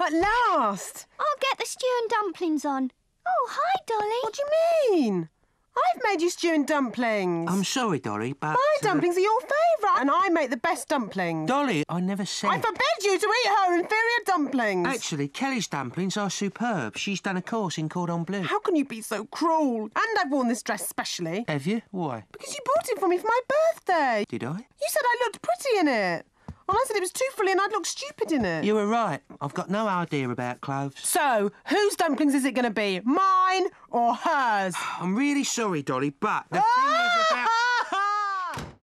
At last! I'll get the stew and dumplings on. Oh, hi, Dolly. What do you mean? I've made you stew and dumplings. I'm sorry, Dolly, but... My uh, dumplings are your favourite, and I make the best dumplings. Dolly, I never said... I forbid you to eat her inferior dumplings. Actually, Kelly's dumplings are superb. She's done a course in cordon bleu. How can you be so cruel? And I've worn this dress specially. Have you? Why? Because you bought it for me for my birthday. Did I? You said I looked pretty in it. Well, I said it was too fully and I'd look stupid in it. You were right. I've got no idea about clothes. So, whose dumplings is it going to be? Mine or hers? I'm really sorry, Dolly, but the thing Ah!